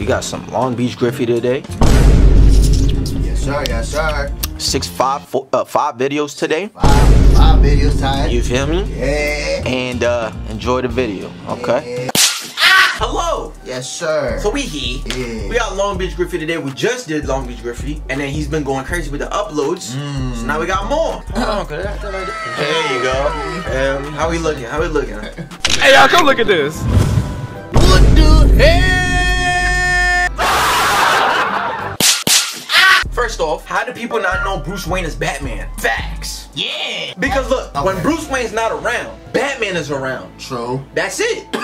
We got some Long Beach Griffy today. Yes, sir. Yes, sir. Six, five, four, uh, five videos today. Five, five videos time. You feel me? Yeah. And uh, enjoy the video, okay? Yeah. Hello. Yes, sir. So we here. Yeah. We got Long Beach Griffy today. We just did Long Beach Griffy, and then he's been going crazy with the uploads. Mm. So now we got more. There you go. Um, how we looking? How we looking? Hey y'all, come look at this. what the hell? First off, how do people not know Bruce Wayne is Batman? Facts. Yeah. Because look, Okay. when Bruce Wayne's not around, Batman is around. True. That's it.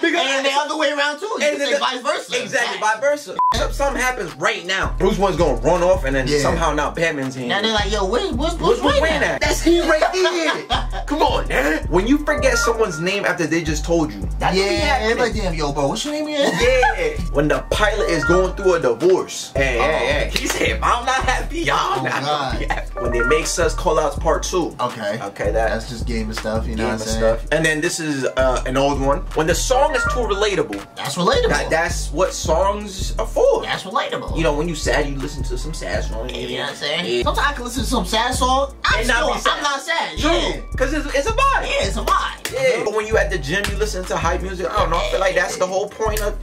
because And the other way around too. You And can say the- vice versa. Exactly, vice versa. If something happens right now, Bruce Wayne's gonna run off, and then Yeah. somehow now Batman's in. Now they're like, yo, where's where's Bruce Bruce Wayne Wayne at? at? That's him right there. Come on, man. When you forget someone's name after they just told you, that's Yeah, happening. like, damn, yo, bro, what's your name again? Yeah, when the pilot is going through a divorce. Hey, hey, hey. He said, if I'm not happy, y'all Oh, not God. happy. When they make us call outs part two. Okay. Okay, that, That's just game and stuff, you know game what I'm saying? stuff. And then this is uh, an old one. When the song is too relatable, That's relatable. that, that's what songs are for. that's relatable. You know, when you sad, you listen to some sad song. You know what I'm saying? Yeah. Sometimes I can listen to some sad song. I'm not still, sad. I'm not sad. True, Yeah. because it's, it's a vibe. Yeah, it's a vibe. Yeah, but when you at the gym, you listen to hype music. I don't know. I feel like that's the whole point of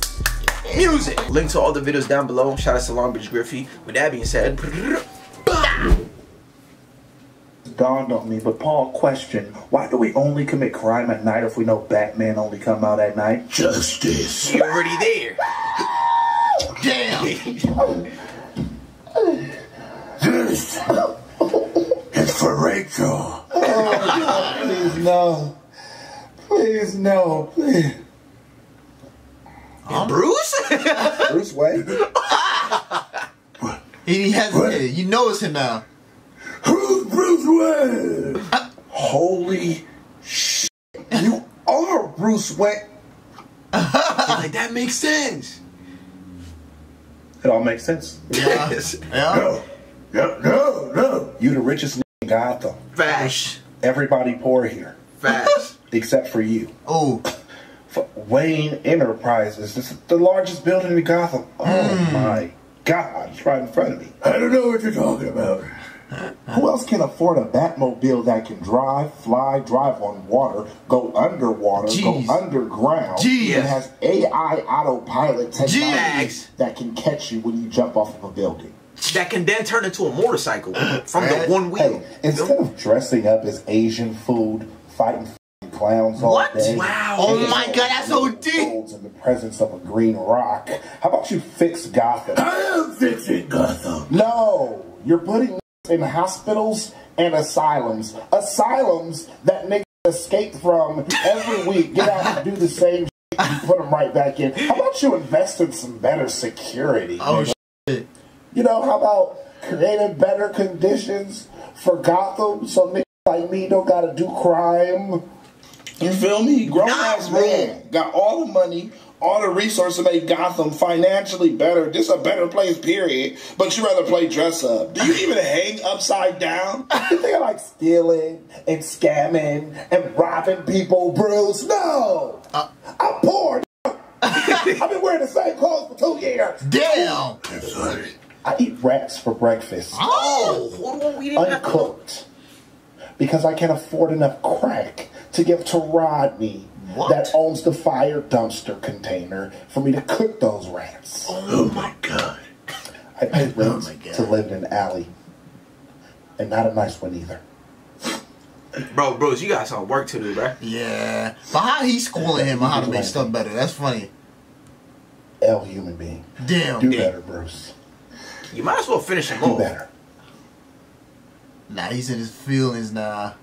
music. Link to all the videos down below. Shout out to Long Beach Griffy. With that being said, dawned on me, but Paul, question: Why do we only commit crime at night if we know Batman only come out at night? Justice. you're already there. Damn. This is for Rachel. please no, please no, please. Bruce? Bruce Wayne. He hesitated. You know it's him now. Who's Bruce Wayne? Holy shit! You are Bruce Wayne. like that makes sense. It all makes sense. Yes. Yeah. No, no, no, no. You the richest in Gotham. Facts. Everybody poor here, Facts. except for you. Oh, Wayne Enterprises. This is the largest building in Gotham. Oh hmm. my God, it's right in front of me. I don't know what you're talking about. Who else can afford a Batmobile that can drive, fly, drive on water, go underwater, Jeez. go underground, Jeez. and has AI autopilot technology Jeez. that can catch you when you jump off of a building? That can then turn into a motorcycle from the one wheel. Hey, instead of dressing up as Asian food, fighting f***ing clowns all What? day. Wow. Oh my God, that's so deep. In the presence of a green rock. How about you fix Gotham? I am fixing Gotham. No, you're putting in hospitals and asylums. Asylums that niggas escape from every week. Get out and do the same shit and put them right back in. How about you invest in some better security? oh nigga? shit. You know, how about creating better conditions for Gotham so niggas like me don't gotta do crime? You feel me? Grown ass man got all the money, all the resources to make Gotham financially better. just a better place, period. But you rather play dress up. Do you even hang upside down? You think I like stealing and scamming and robbing people, Bruce? No! Uh. I'm poor. I've been wearing the same clothes for two years. Damn. I'm sorry. I eat rats for breakfast. Oh, hold. We didn't have uncooked because I can't afford enough crack to give to Rodney What? that owns the fire dumpster container for me to cook those rats. Oh my god. I pay oh rent my God. to live in an alley, and not a nice one either. Bro, bros, you got some work to do, bro. Yeah. But how he schooling him on how to make stuff better? That's funny. L human being. Damn. Do Damn. better, Bruce. You might as well finish him Do off. better. Nah, he's in his feelings now.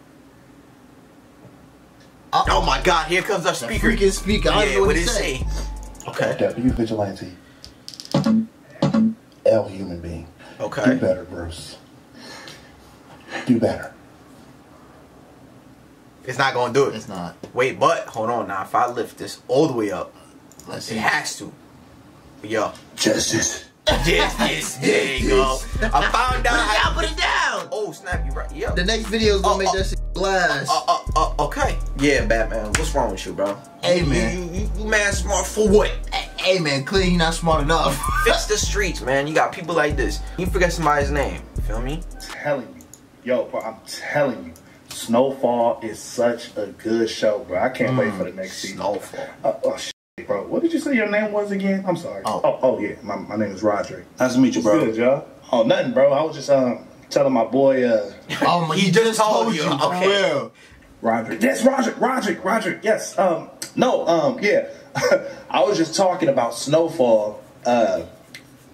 Oh my God! Here comes our The speaker. freaking speaker. I don't yeah, know what what he did it say. say? Okay. W vigilante. L human being. Okay. Do better, Bruce. Do better. It's not gonna do it. It's not. Wait, but hold on now. If I lift this all the way up, Let's it see. has to. Yo. Justice. Yes, yes, there you go. I found Put it out. down, how- put it down. Oh snap! You right. Yo. The next video is gonna Oh, make oh. that shit blast. Uh, uh, uh, okay. Yeah, Batman. What's wrong with you, bro? Hey, You- man. You, you, you, you mad smart for what? hey, Hey man, clearly he not smart enough. Fix the streets, man. You got people like this. You forget somebody's name. Feel me? telling you, yo, bro, I'm telling you, Snowfall is such a good show, bro. I can't wait for the next season. Snowfall. Uh, oh, shit, bro. What did you say your name was again? I'm sorry. Oh. oh, oh, yeah. My, my name is Roger. Nice to meet you, What's bro. good, y'all? Oh, nothing, bro. I was just um telling my boy, uh, Oh my, He just told you, okay. For real. Roderick. Yes, Roderick, Roderick, Roderick. Yes. Um, no, um, yeah. I was just talking about Snowfall, uh,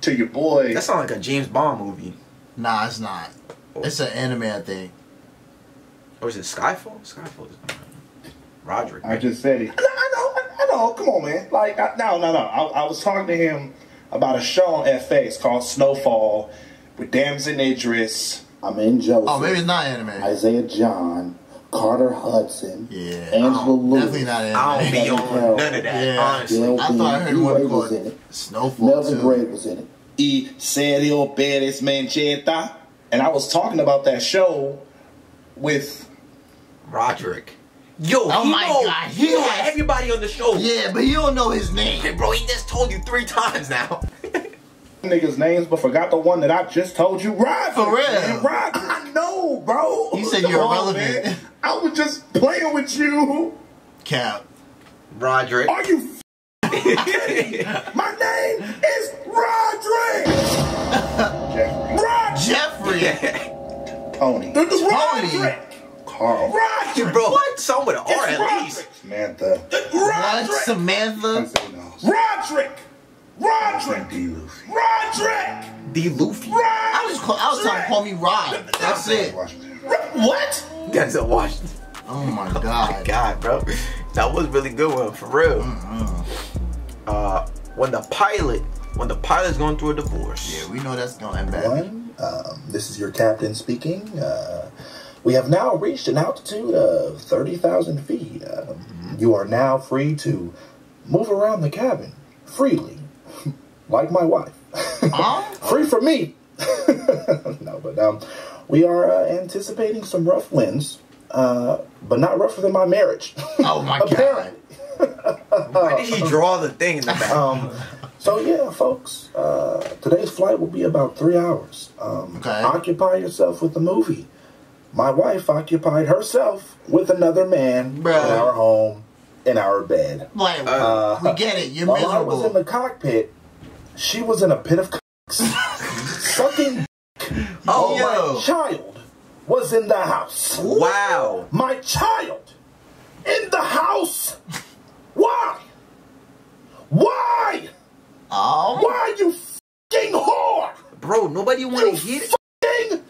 to your boy. That sounds like a James Bond movie. Nah, it's not. It's an anime, I think. Or is it Skyfall? Skyfall is Roderick. I just said it. No, I know, I, I know. Come on, man. Like, I, no, no, no. I, I was talking to him about a show on FX called Snowfall with Damson Idris. Amin Joseph. Oh, maybe it's not anime. Isaiah John, Carter Hudson, Yeah. Angela Oh, Lewis. Definitely not anime. I don't be Kevin on Carroll. none of that, Yeah. honestly. Gail I thought I heard Bean one called was in it. Snowfall Melvin too. Gray was in it. Y Sergio Peris-Mencheta. And I was talking about that show with. Roderick. Yo, Oh he my know, God, he he know everybody on the show. Yeah, but he don't know his name. Hey, bro, he just told you three times now. Niggas' names, but forgot the one that I just told you. Roderick. For real? man, Roderick. I know, bro. You said you're irrelevant. man. I was just playing with you. Cap. Roderick. Are you kidding? My name is Roderick. Jeffrey. Jeffrey. Tony. Roderick. Carl. Roderick. bro, what? Someone with an R at Roderick. least. Samantha. What? Samantha? Roderick. Roderick. Roderick. D. Luffy. I was call, I was telling him call me Rod. That's it. What? Denzel Washington. Oh my god. God, bro. That was really good one, for real. Uh, when the pilot, when the pilot's going through a divorce. Yeah, we know that's gonna end bad. One, um, this is your captain speaking. Uh, we have now reached an altitude of 30,000 feet. Um, you are now free to move around the cabin freely, like my wife. Huh? free from me. no, but um, we are uh, anticipating some rough winds, uh, but not rougher than my marriage. Oh my god. Why did he draw the thing in the back? Um, so yeah, folks, uh, today's flight will be about three hours. Um, Okay. Occupy yourself with the movie. My wife occupied herself with another man Bruh. in our home, in our bed. Like, Uh, we get it. You're While I was in the cockpit, she was in a pit of sucking. Oh, Yo. My child was in the house. wow. My child in the house. Why? Why? Oh. Why you fucking whore? Bro, nobody want to hear it. Fucking,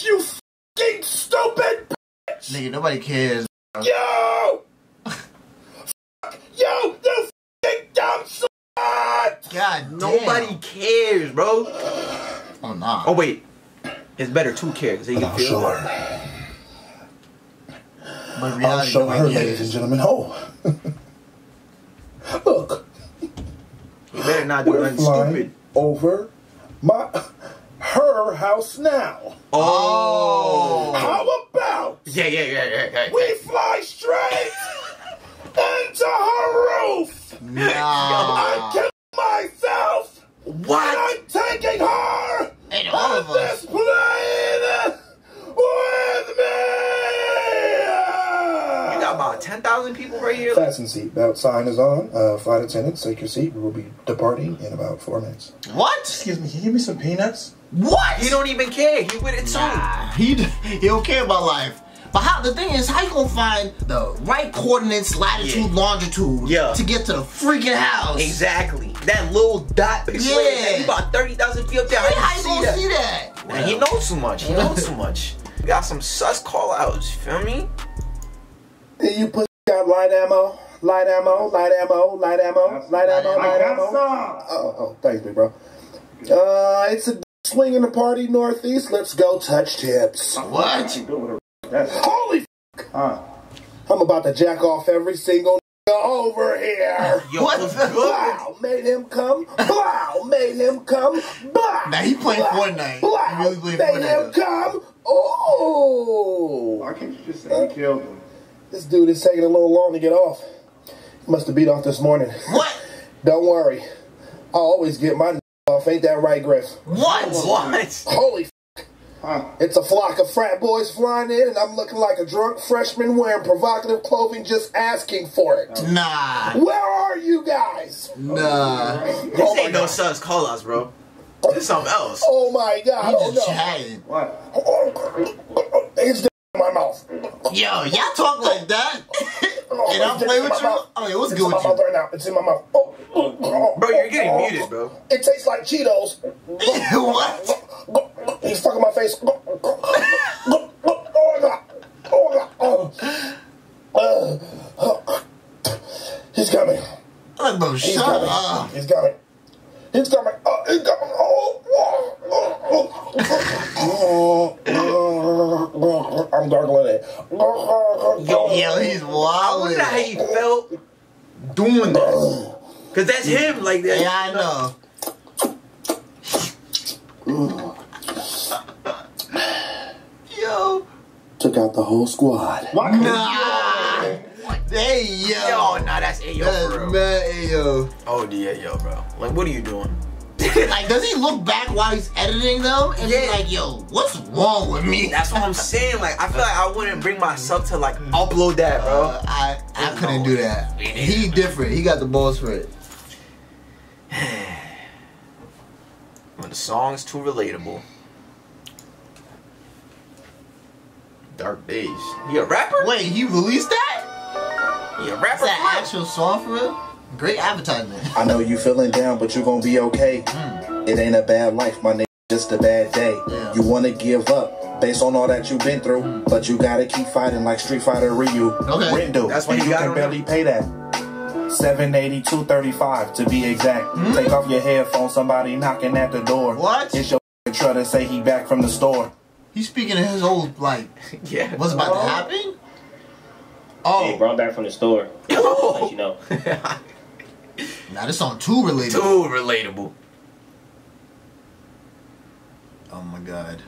you fucking stupid bitch. Nigga, nobody cares. Yo! Fuck you, you fucking dumb slut! God damn. Nobody cares, bro. Oh, nah. Oh, wait. It's better to care because they can I'll feel show it. her. but I'll show her, ladies and gentlemen. Oh. Look, You better not do we're nothing stupid. over my her house now. Oh. How about Yeah, yeah, yeah, yeah, yeah. we fly straight into her roof? I Nah. kill myself What? I'm taking her And all of on this us. plane with me. You got about 10,000 people right here. Fasten seatbelt sign is on. Uh, flight attendants, take your seat. We will be departing in about four minutes. What? Excuse me, can you give me some peanuts? What? He don't even care. He with it too. Nah, he, he don't care about life. But how the thing is, how you gonna find the right coordinates, latitude, Yeah. longitude, Yeah. to get to the freaking house? Exactly. That little dot. Yeah. He about 30,000 feet up there. How, How you you gonna see see that? that? Man, he knows too much. He knows too much. We got some sus call outs. You feel me? Hey, you put got light ammo, light ammo, light ammo, light ammo, light ammo, light ammo. Oh, oh, thanks, big bro. Uh, it's a swing in the party northeast. Let's go touch tips. What? Holy f- I'm about to jack off every single over here. Yo, What what's the- good? Blow, made him come. Blow, made him come. Blow. Now he playing blow, Fortnite. Blow, He really playing made him come. Oh, Why can't you just say you killed him? this dude is taking a little long to get off. He must have beat off this morning. What? Don't worry. I always get my off. Ain't that right, Griff? What? What? Holy f- It's a flock of frat boys flying in, and I'm looking like a drunk freshman wearing provocative clothing just asking for it. Nah. Where are you guys? Nah. This Oh ain't no God. sons call us, bro. This is something else. Oh my god. He Oh just no. chatting. It's in my mouth. Yo, y'all talk like that? And I'm playing with you? Oh, yeah, what's it's good in my with mouth you? right now. It's in my mouth. Oh, oh, oh, Bro, you're oh, getting oh. muted, oh. bro. It tastes like Cheetos. what? Oh, He's fucking my face. Oh my god. Oh my god. Oh. Uh, he's coming. Like, bro, He's shut coming. up. He's coming. He's coming. Oh, he's coming. Oh, oh, oh, oh, oh. I'm gargling it. Yo, Yo, he's I wild. wonder how he felt doing that. Cause that's him, like that. Yeah, I know. Yo. Took out the whole squad. Nah. Hey, yo. Yo, nah, that's Ayo That's for real. mad, hey, yo. Oh, yeah, yo, bro. Like, what are you doing? Like, does he look back while he's editing them and Yeah. be like, yo, what's wrong with me? That's what I'm saying. Like, I feel like I wouldn't bring myself to like upload that, bro. Uh, I I couldn't do that. He different. He got the balls for it. The song's too relatable. Dark days. He a rapper? Wait, he released that? He a Is rapper? that actual song for real? Great advertisement. I know you feeling down, but you're gonna be okay. Hmm. It ain't a bad life, my nigga, just a bad day. Yeah. You wanna give up based on all that you've been through, hmm. but you gotta keep fighting like Street Fighter Ryu. Okay. Rent due, That's why you you got can on barely pay that. 782.35 to be exact. Hmm? Take off your headphones, somebody knocking at the door. What? It's your try to say he back from the store. He's speaking of his old like Yeah. what's about to happen? Hey, Oh, brought back from the store. Let you know. now this song too relatable. Too relatable. Oh my god.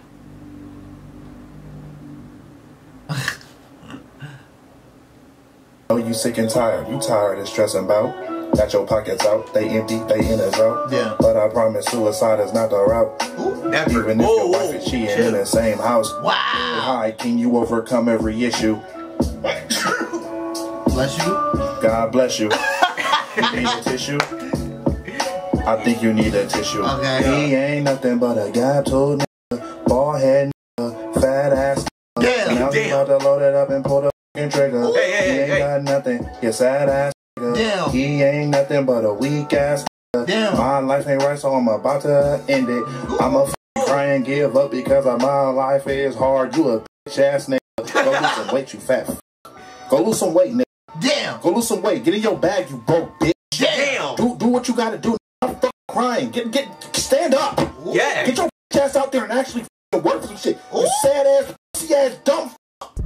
You sick and tired. You tired of stressing about. Got your pockets out. They empty, they in as out. Yeah. But I promise suicide is not the route. Ooh. Never. Even if your wife is cheating in the same house. Wow. Hi, can you overcome every issue? Bless you. God bless you. you need a tissue? I think you need a tissue. Okay. He ain't nothing but a guy told nigga, bald head nigga, fat ass Damn. Now he damn. about to load it up and pull the trigger. Hey, hey, he hey, ain't hey. got nothing. He sad ass. Damn. He ain't nothing but a weak ass. Damn. My life ain't right, so I'm about to end it. I'm a try and give up because of my life is hard. You a bitch ass nigga. Go lose some weight, you fat. f- Go lose some weight, nigga. Damn. Go lose some weight. Get in your bag, you broke bitch. Damn. Do do what you gotta do. I'm fucking crying. Get get stand up. Yeah. Get your ass out there and actually work some shit. You sad ass, pussy ass, dumb.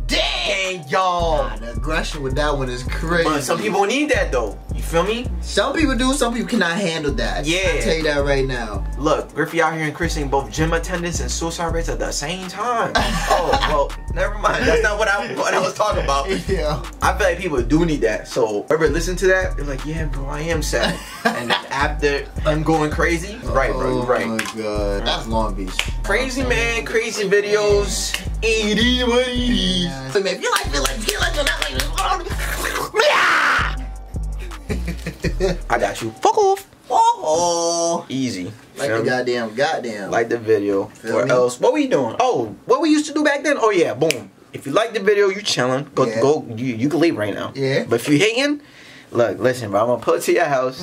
Dang, y'all. The aggression with that one is crazy. But some people need that though. You feel me? some people do, some people cannot handle that. Yeah. I tell you that right now. Look, Griffy out here increasing both gym attendance and suicide rates at the same time. oh, well, never mind. That's not what I what I was talking about. Yeah. I feel like people do need that. So whoever listen to that, they're like, yeah, bro, I am sad. and after him going crazy, right, bro, right. Oh my god. That's Long Beach. Crazy man, crazy videos. 80 what it is. Yeah. So, man, if you like, feel like, feel like, not like, I got you. Fuck off. oh, Easy. like Feel the goddamn, goddamn. like the video. Feel or me? else, what we doing? Oh, what we used to do back then? Oh yeah, boom. If you like the video, you chilling. Go, Yeah. go. You, you can leave right now. Yeah. But if you hating, look, listen, bro. I'm gonna pull to your house,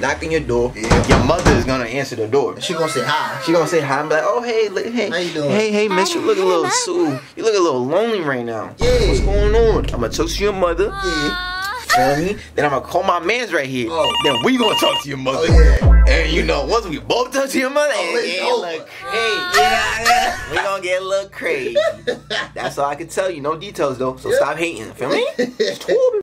knock on your door. Mm. Yeah. Your mother is gonna answer the door. she gonna say hi. She gonna say hi I'm like, oh hey, li- hey, How you doing? hey, hey, miss, you look a little Sue. You look a little lonely right now. Yeah. What's going on? I'm gonna talk to your mother. Yeah. Feel me? Then I'm gonna call my man's right here. Oh. Then we gonna talk to your mother. Oh, yeah. And you know, once we both talk to your mother, Oh, it it's get a over. little crazy. Yeah, yeah. We gonna get a little crazy. That's all I can tell you. No details though. So stop hating. Feel me?